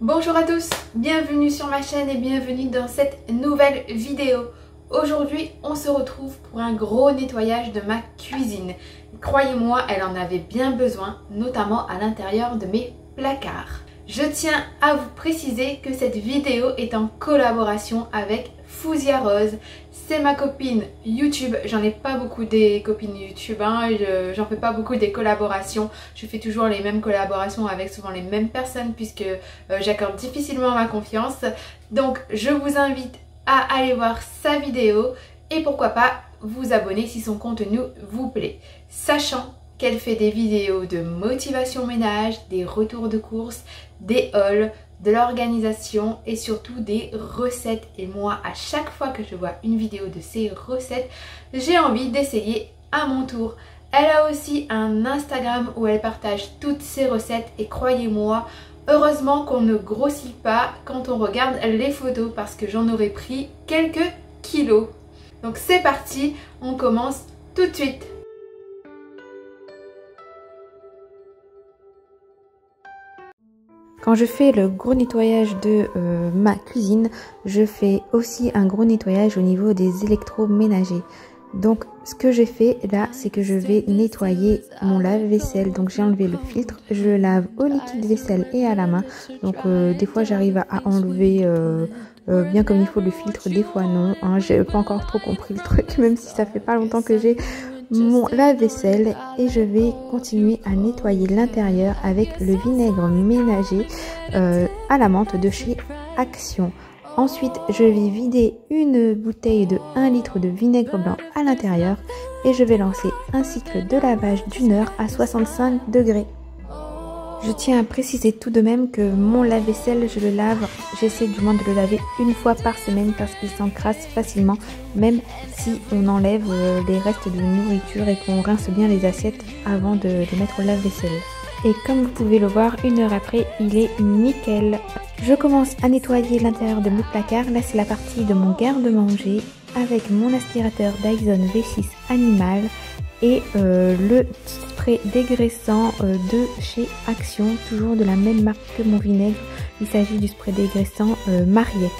Bonjour à tous, bienvenue sur ma chaîne et bienvenue dans cette nouvelle vidéo. Aujourd'hui, on se retrouve pour un gros nettoyage de ma cuisine. Croyez-moi, elle en avait bien besoin, notamment à l'intérieur de mes placards. Je tiens à vous préciser que cette vidéo est en collaboration avec Fousia Rose. C'est ma copine YouTube. J'en ai pas beaucoup des copines YouTube. Hein. J'en fais pas beaucoup des collaborations. Je fais toujours les mêmes collaborations avec souvent les mêmes personnes puisque euh, j'accorde difficilement ma confiance. Donc je vous invite à aller voir sa vidéo et pourquoi pas vous abonner si son contenu vous plaît. Sachant qu'elle fait des vidéos de motivation ménage, des retours de course, des hauls, de l'organisation et surtout des recettes. Et moi, à chaque fois que je vois une vidéo de ces recettes, j'ai envie d'essayer à mon tour. Elle a aussi un Instagram où elle partage toutes ses recettes et croyez-moi, heureusement qu'on ne grossit pas quand on regarde les photos parce que j'en aurais pris quelques kilos. Donc c'est parti, on commence tout de suite. Quand je fais le gros nettoyage de euh, ma cuisine, je fais aussi un gros nettoyage au niveau des électroménagers. Donc ce que j'ai fait là, c'est que je vais nettoyer mon lave-vaisselle. Donc j'ai enlevé le filtre, je lave au liquide vaisselle et à la main. Donc euh, des fois j'arrive à enlever euh, bien comme il faut le filtre, des fois non. Hein. J'ai pas encore trop compris le truc, même si ça fait pas longtemps que j'ai mon lave-vaisselle et je vais continuer à nettoyer l'intérieur avec le vinaigre ménager euh, à la menthe de chez Action. Ensuite, je vais vider une bouteille de 1 litre de vinaigre blanc à l'intérieur et je vais lancer un cycle de lavage d'une heure à 65 degrés. Je tiens à préciser tout de même que mon lave-vaisselle, je le lave, j'essaie du moins de le laver une fois par semaine parce qu'il s'encrasse facilement, même si on enlève euh, les restes de nourriture et qu'on rince bien les assiettes avant de les mettre au lave-vaisselle. Et comme vous pouvez le voir, une heure après, il est nickel. Je commence à nettoyer l'intérieur de mon placard. Là, c'est la partie de mon garde-manger avec mon aspirateur Dyson V6 Animal et euh, le dégraissant euh, de chez Action, toujours de la même marque que mon vinaigre. Il s'agit du spray dégraissant euh, Mariette.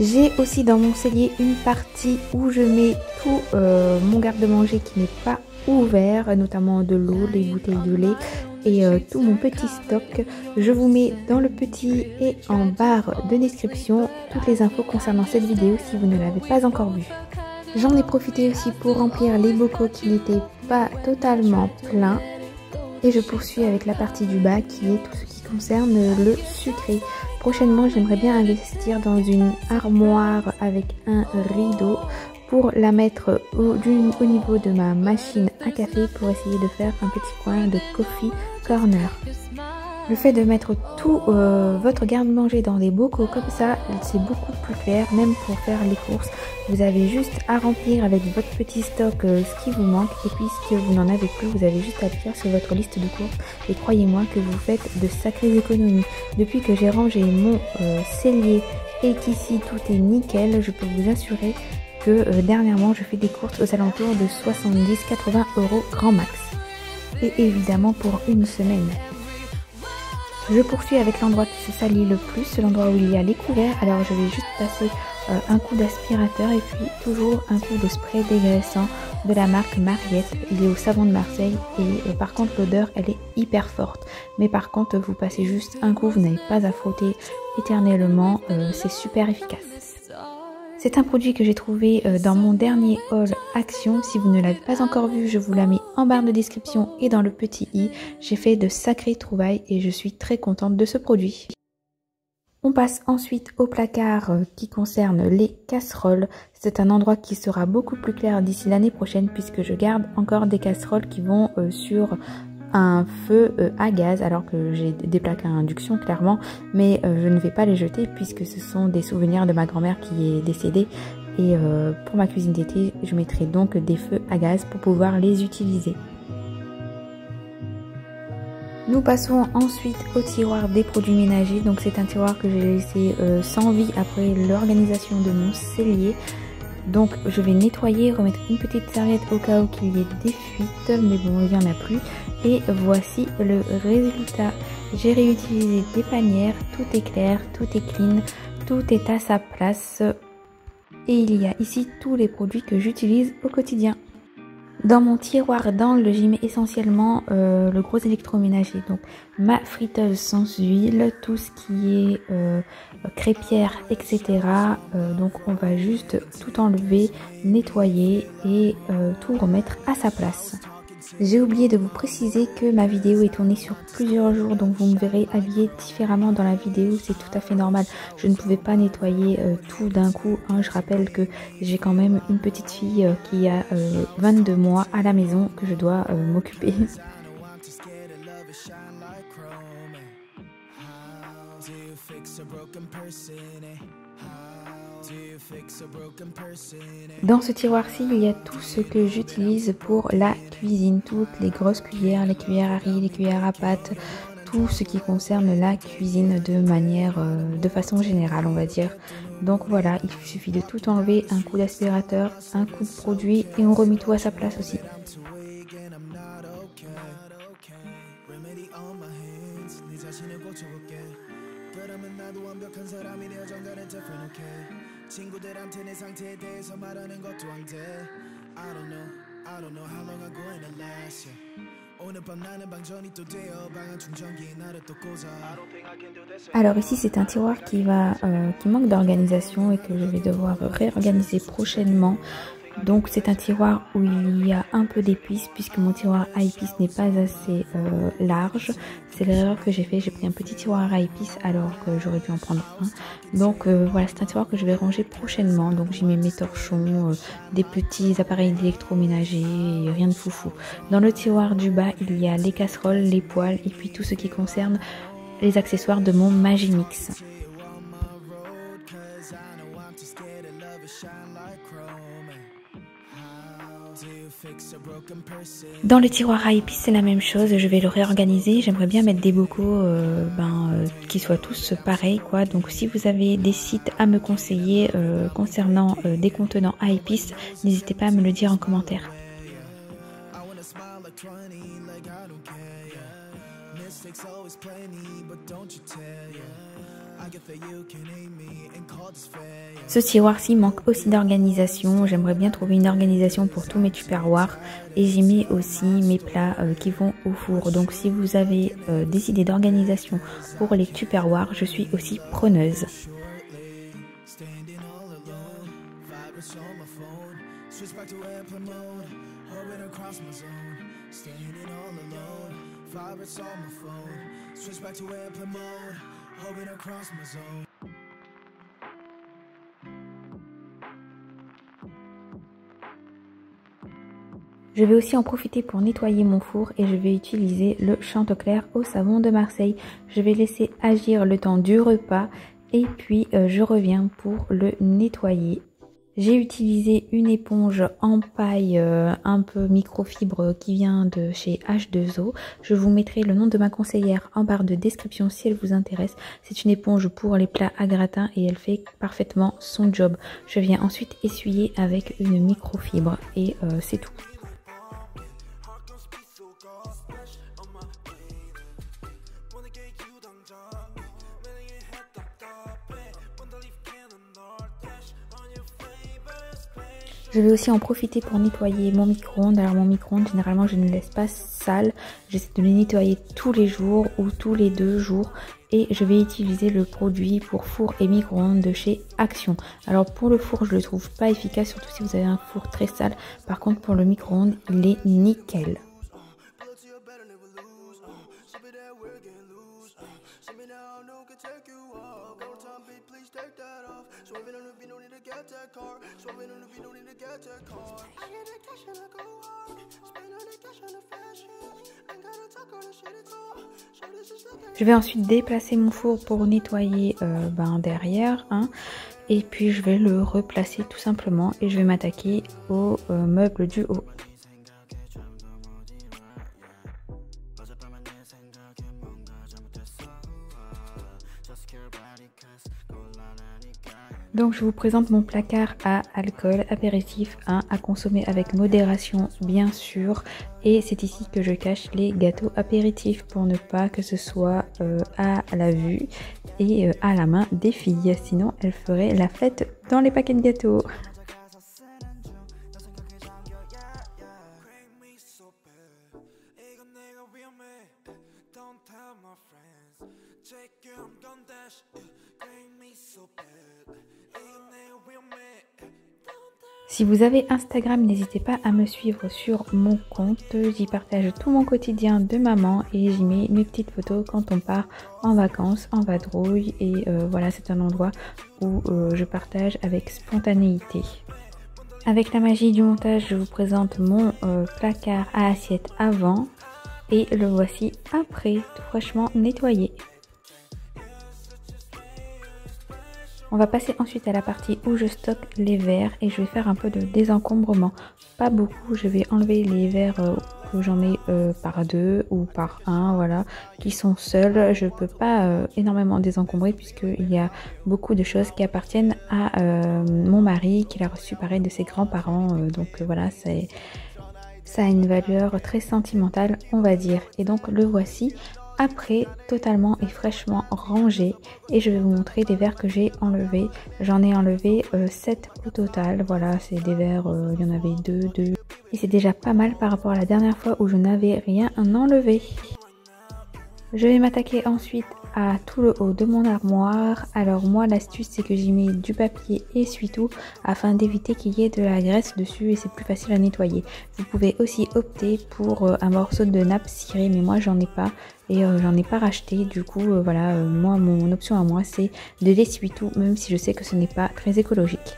J'ai aussi dans mon cellier une partie où je mets tout mon garde-manger qui n'est pas ouvert, notamment de l'eau, les bouteilles de lait et tout mon petit stock. Je vous mets dans le petit et en barre de description toutes les infos concernant cette vidéo si vous ne l'avez pas encore vue. J'en ai profité aussi pour remplir les bocaux qui n'étaient pas totalement pleins. Et je poursuis avec la partie du bas qui est tout ce qui concerne le sucré. Prochainement, j'aimerais bien investir dans une armoire avec un rideau pour la mettre au, au, niveau de ma machine à café pour essayer de faire un petit coin de coffee corner. Le fait de mettre tout euh, votre garde-manger dans des bocaux comme ça, c'est beaucoup plus clair, même pour faire les courses. Vous avez juste à remplir avec votre petit stock euh, ce qui vous manque et puisque vous n'en avez plus, vous avez juste à faire sur votre liste de courses. Et croyez-moi que vous faites de sacrées économies. Depuis que j'ai rangé mon euh, cellier et qu'ici tout est nickel, je peux vous assurer que dernièrement je fais des courses aux alentours de 70-80 euros grand max. Et évidemment pour une semaine. Je poursuis avec l'endroit qui se salit le plus, l'endroit où il y a les couverts. Alors je vais juste passer euh, un coup d'aspirateur et puis toujours un coup de spray dégraissant de la marque Mariette. Il est au savon de Marseille et euh, par contre l'odeur elle est hyper forte. Mais par contre vous passez juste un coup, vous n'avez pas à frotter éternellement, euh, c'est super efficace. C'est un produit que j'ai trouvé euh, dans mon dernier haul Action. Si vous ne l'avez pas encore vu, je vous la mets en barre de description et dans le petit i. J'ai fait de sacrées trouvailles et je suis très contente de ce produit. On passe ensuite au placard euh, qui concerne les casseroles. C'est un endroit qui sera beaucoup plus clair d'ici l'année prochaine puisque je garde encore des casseroles qui vont euh, sur un feu euh, à gaz alors que j'ai des plaques à induction clairement mais euh, je ne vais pas les jeter puisque ce sont des souvenirs de ma grand-mère qui est décédée et euh, pour ma cuisine d'été je mettrai donc des feux à gaz pour pouvoir les utiliser. Nous passons ensuite au tiroir des produits ménagers. Donc c'est un tiroir que j'ai laissé sans vie après l'organisation de mon cellier. Donc je vais nettoyer, remettre une petite serviette au cas où qu'il y ait des fuites, mais bon il n'y en a plus. Et voici le résultat. J'ai réutilisé des panières, tout est clair, tout est clean, tout est à sa place. Et il y a ici tous les produits que j'utilise au quotidien. Dans mon tiroir d'angle, j'y mets essentiellement euh, le gros électroménager. Donc ma friteuse sans huile, tout ce qui est euh, crêpière, etc. Euh, donc on va juste tout enlever, nettoyer et tout remettre à sa place. J'ai oublié de vous préciser que ma vidéo est tournée sur plusieurs jours, donc vous me verrez habillée différemment dans la vidéo, c'est tout à fait normal. Je ne pouvais pas nettoyer euh, tout d'un coup. Hein. Je rappelle que j'ai quand même une petite fille euh, qui a 22 euh, mois à la maison que je dois m'occuper. Dans ce tiroir-ci, il y a tout ce que j'utilise pour la cuisine, toutes les grosses cuillères, les cuillères à riz, les cuillères à pâte, tout ce qui concerne la cuisine de manière, euh, de façon générale, on va dire. Donc voilà, il suffit de tout enlever, un coup d'aspirateur, un coup de produit et on remet tout à sa place aussi. Alors ici c'est un tiroir qui va euh, qui manque d'organisation et que je vais devoir réorganiser prochainement donc c'est un tiroir où il y a un peu d'épices puisque mon tiroir à épices n'est pas assez euh, large. C'est l'erreur que j'ai fait, j'ai pris un petit tiroir à épices alors que j'aurais dû en prendre un. Donc euh, voilà, c'est un tiroir que je vais ranger prochainement. Donc j'y mets mes torchons, euh, des petits appareils d'électroménager, rien de foufou. Dans le tiroir du bas, il y a les casseroles, les poêles et puis tout ce qui concerne les accessoires de mon Magimix. Dans le tiroir à épices, c'est la même chose. Je vais le réorganiser. J'aimerais bien mettre des bocaux euh, ben, euh, qui soient tous pareils. quoi. Donc si vous avez des sites à me conseiller euh, concernant des contenants à épices, n'hésitez pas à me le dire en commentaire. Ce tiroir-ci manque aussi d'organisation. J'aimerais bien trouver une organisation pour tous mes tupperwares. Et j'y mets aussi mes plats euh, qui vont au four. Donc si vous avez euh, décidé d'organisation pour les tupperwares, je suis aussi preneuse. Je vais aussi en profiter pour nettoyer mon four et je vais utiliser le Chantecler au savon de Marseille. Je vais laisser agir le temps du repas et puis euh, je reviens pour le nettoyer j'ai utilisé une éponge en paille euh, un peu microfibre qui vient de chez H2O. Je vous mettrai le nom de ma conseillère en barre de description si elle vous intéresse. C'est une éponge pour les plats à gratin et elle fait parfaitement son job. Je viens ensuite essuyer avec une microfibre et euh, c'est tout. Je vais aussi en profiter pour nettoyer mon micro-ondes. Alors mon micro-ondes, généralement, je ne laisse pas sale. J'essaie de le nettoyer tous les jours ou tous les deux jours. Et je vais utiliser le produit pour four et micro-ondes de chez Action. Alors pour le four, je le trouve pas efficace, surtout si vous avez un four très sale. Par contre, pour le micro-ondes, il est nickel. Je vais ensuite déplacer mon four pour nettoyer euh, ben, derrière. Hein, et puis je vais le replacer tout simplement et je vais m'attaquer au euh, meuble du haut. Donc je vous présente mon placard à alcool apéritif 1 à consommer avec modération bien sûr et c'est ici que je cache les gâteaux apéritifs pour ne pas que ce soit euh, à la vue et euh, à la main des filles sinon elles feraient la fête dans les paquets de gâteaux. Si vous avez Instagram, n'hésitez pas à me suivre sur mon compte. J'y partage tout mon quotidien de maman et j'y mets mes petites photos quand on part en vacances, en vadrouille. Et euh, voilà, c'est un endroit où euh, je partage avec spontanéité. Avec la magie du montage, je vous présente mon euh, placard à assiette avant et le voici après, tout fraîchement nettoyé. On va passer ensuite à la partie où je stocke les verres et je vais faire un peu de désencombrement. Pas beaucoup, je vais enlever les verres euh, que j'en ai euh, par deux ou par un, voilà, qui sont seuls. Je peux pas euh, énormément désencombrer puisqu'il y a beaucoup de choses qui appartiennent à mon mari, qu'il a reçu pareil de ses grands-parents. donc voilà, ça a une valeur très sentimentale, on va dire. Et donc le voici après totalement et fraîchement rangé. Et je vais vous montrer des verres que j'ai enlevés. J'en ai enlevé 7 euh, au total. Voilà c'est des verres euh, il y en avait 2 2 et c'est déjà pas mal par rapport à la dernière fois où je n'avais rien enlevé. Je vais m'attaquer ensuite à tout le haut de mon armoire. Alors moi l'astuce c'est que j'y mets du papier essuie-tout afin d'éviter qu'il y ait de la graisse dessus et c'est plus facile à nettoyer. Vous pouvez aussi opter pour euh, un morceau de nappe cirée mais moi j'en ai pas et euh, j'en ai pas racheté. Du coup euh, voilà moi mon option à moi c'est de l'essuie-tout même si je sais que ce n'est pas très écologique.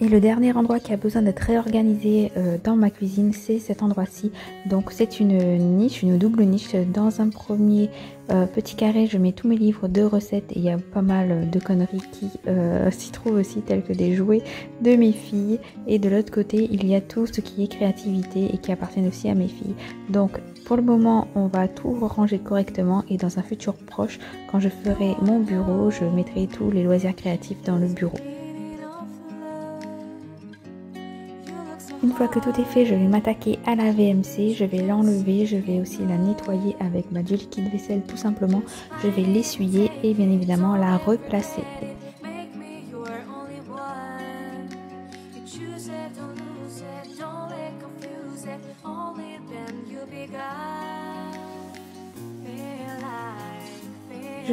Et le dernier endroit qui a besoin d'être réorganisé euh, dans ma cuisine, c'est cet endroit-ci. Donc c'est une niche, une double niche. Dans un premier euh, petit carré, je mets tous mes livres de recettes. Et il y a pas mal de conneries qui euh, s'y trouvent aussi, telles que des jouets de mes filles. Et de l'autre côté, il y a tout ce qui est créativité et qui appartient aussi à mes filles. Donc pour le moment, on va tout ranger correctement et dans un futur proche, quand je ferai mon bureau, je mettrai tous les loisirs créatifs dans le bureau. Une fois que tout est fait, je vais m'attaquer à la VMC, je vais l'enlever, je vais aussi la nettoyer avec ma du liquide vaisselle tout simplement, je vais l'essuyer et bien évidemment la replacer.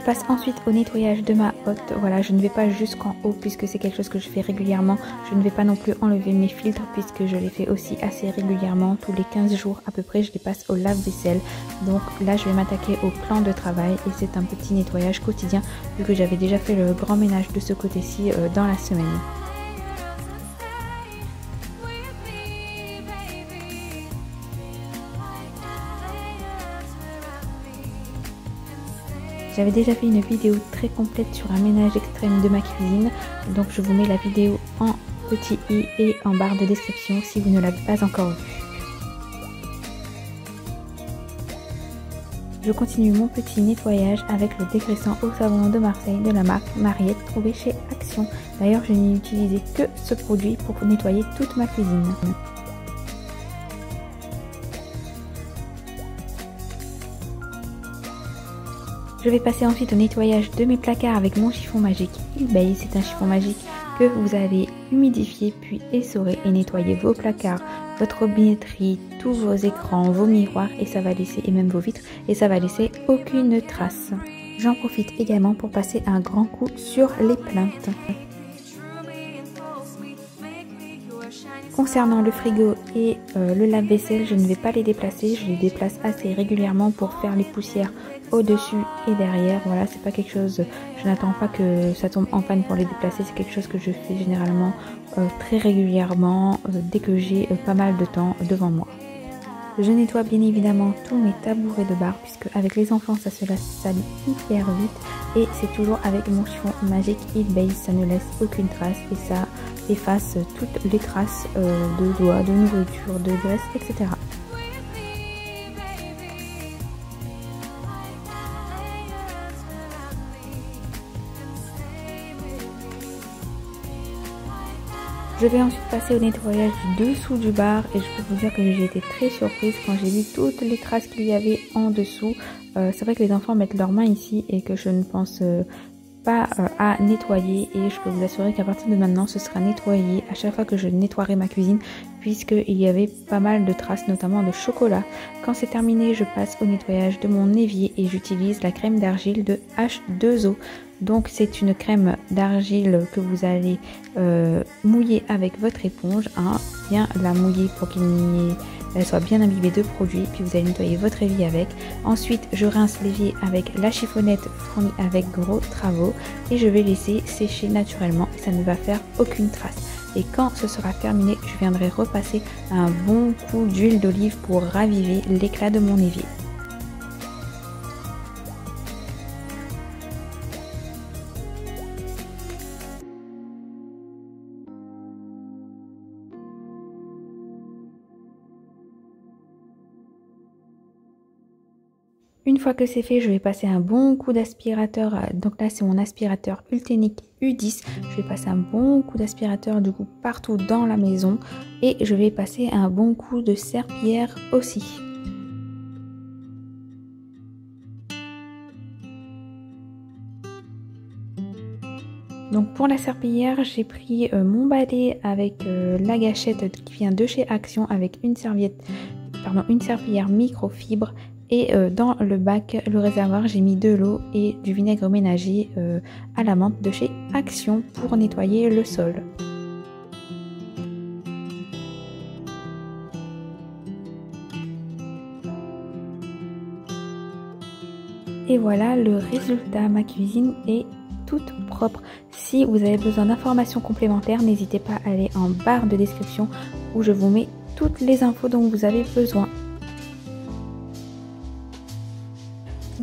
Passe ensuite au nettoyage de ma hotte. Voilà, je ne vais pas jusqu'en haut puisque c'est quelque chose que je fais régulièrement. Je ne vais pas non plus enlever mes filtres puisque je les fais aussi assez régulièrement. Tous les 15 jours à peu près, je les passe au lave-vaisselle. Donc là, je vais m'attaquer au plan de travail et c'est un petit nettoyage quotidien vu que j'avais déjà fait le grand ménage de ce côté-ci euh, dans la semaine. J'avais déjà fait une vidéo très complète sur un ménage extrême de ma cuisine, donc je vous mets la vidéo en petit i et en barre de description si vous ne l'avez pas encore vue. Je continue mon petit nettoyage avec le dégraissant au savon de Marseille de la marque Mariette trouvé chez Action. D'ailleurs je n'ai utilisé que ce produit pour nettoyer toute ma cuisine. Je vais passer ensuite au nettoyage de mes placards avec mon chiffon magique eBay. C'est un chiffon magique que vous allez humidifier puis essorer et nettoyer vos placards, votre robinetterie, tous vos écrans, vos miroirs et ça va laisser et même vos vitres et ça va laisser aucune trace. J'en profite également pour passer un grand coup sur les plaintes. Concernant le frigo et euh, le lave-vaisselle, je ne vais pas les déplacer, je les déplace assez régulièrement pour faire les poussières au-dessus et derrière. Voilà, c'est pas quelque chose, je n'attends pas que ça tombe en panne pour les déplacer, c'est quelque chose que je fais généralement euh, très régulièrement euh, dès que j'ai euh, pas mal de temps devant moi. Je nettoie bien évidemment tous mes tabourets de bar puisque avec les enfants ça se lasse hyper vite. et c'est toujours avec mon chiffon magique Heal Base, ça ne laisse aucune trace et ça efface toutes les traces de doigts, de nourriture, de graisse, etc. Je vais ensuite passer au nettoyage du dessous du bar et je peux vous dire que j'ai été très surprise quand j'ai vu toutes les traces qu'il y avait en dessous. Euh, c'est vrai que les enfants mettent leurs mains ici et que je ne pense euh, pas euh, à nettoyer et je peux vous assurer qu'à partir de maintenant ce sera nettoyé à chaque fois que je nettoierai ma cuisine puisqu'il y avait pas mal de traces notamment de chocolat. Quand c'est terminé je passe au nettoyage de mon évier et j'utilise la crème d'argile de H2O. Donc c'est une crème d'argile que vous allez euh, mouiller avec votre éponge, hein, bien la mouiller pour qu'elle soit bien imbibée de produits, puis vous allez nettoyer votre évier avec. Ensuite je rince l'évier avec la chiffonnette fournie avec gros travaux et je vais laisser sécher naturellement ça ne va faire aucune trace. Et quand ce sera terminé, je viendrai repasser un bon coup d'huile d'olive pour raviver l'éclat de mon évier. Une fois que c'est fait, je vais passer un bon coup d'aspirateur. Donc là, c'est mon aspirateur Ultenic U10. Je vais passer un bon coup d'aspirateur du coup partout dans la maison. Et je vais passer un bon coup de serpillière aussi. Donc pour la serpillière, j'ai pris euh, mon balai avec euh, la gâchette qui vient de chez Action avec une serviette, pardon, une serpillière microfibre et euh, dans le bac, le réservoir, j'ai mis de l'eau et du vinaigre ménager euh, à la menthe de chez Action pour nettoyer le sol. Et voilà le résultat, ma cuisine est toute propre. Si vous avez besoin d'informations complémentaires, n'hésitez pas à aller en barre de description où je vous mets toutes les infos dont vous avez besoin.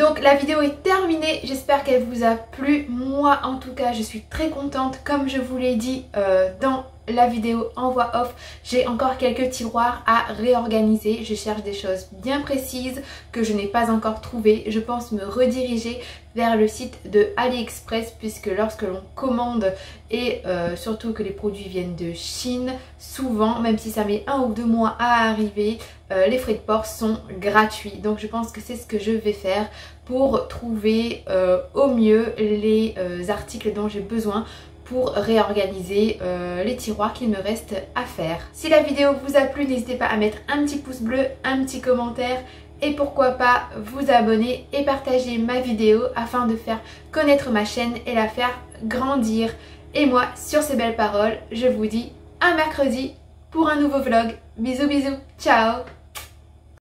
Donc la vidéo est terminée, j'espère qu'elle vous a plu. Moi en tout cas je suis très contente comme je vous l'ai dit euh, dans la vidéo en voix off. J'ai encore quelques tiroirs à réorganiser. Je cherche des choses bien précises que je n'ai pas encore trouvées. Je pense me rediriger vers le site de AliExpress puisque lorsque l'on commande et euh, surtout que les produits viennent de Chine, souvent, même si ça met un ou deux mois à arriver, euh, les frais de port sont gratuits. Donc je pense que c'est ce que je vais faire pour trouver euh, au mieux les articles dont j'ai besoin pour réorganiser les tiroirs qu'il me reste à faire. Si la vidéo vous a plu, n'hésitez pas à mettre un petit pouce bleu, un petit commentaire et pourquoi pas vous abonner et partager ma vidéo afin de faire connaître ma chaîne et la faire grandir. Et moi, sur ces belles paroles, je vous dis à mercredi pour un nouveau vlog. Bisous bisous, ciao